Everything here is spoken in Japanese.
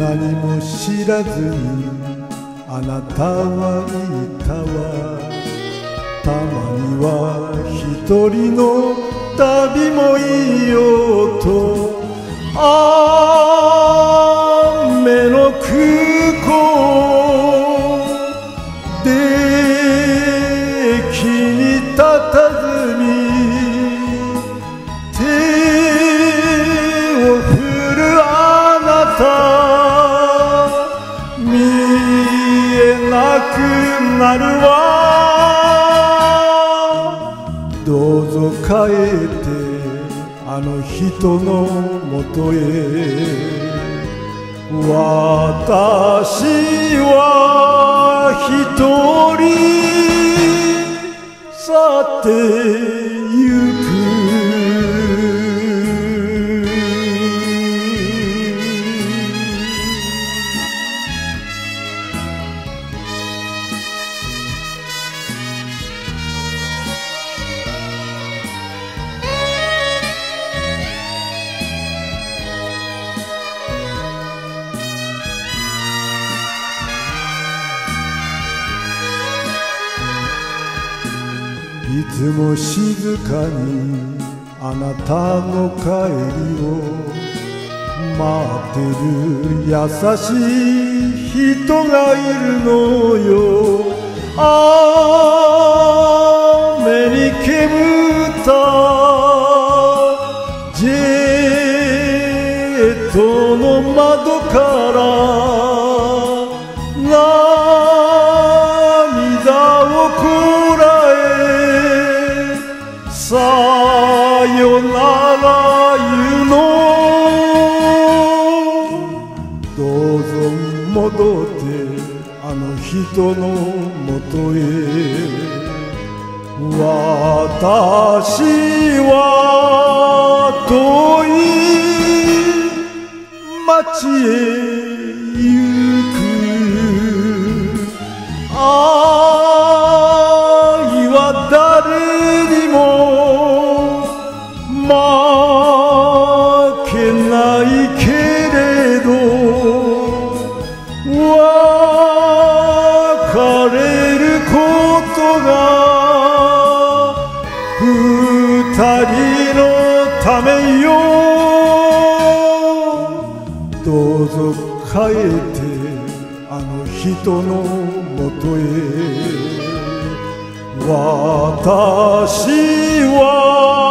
何も知らずにあなたは言ったわ。たまには一人の旅もいいよ。えなくなるわ。どうぞ帰ってあの人のもとへ。私は一人去ってゆくいつも静かにあなたの帰りを待ってる優しい人がいるのよ。雨に煙ったジェットの窓から涙をこ人のもとへ。私は遠い町へ行く。ためよどうぞ帰ってあの人のもとへ。私は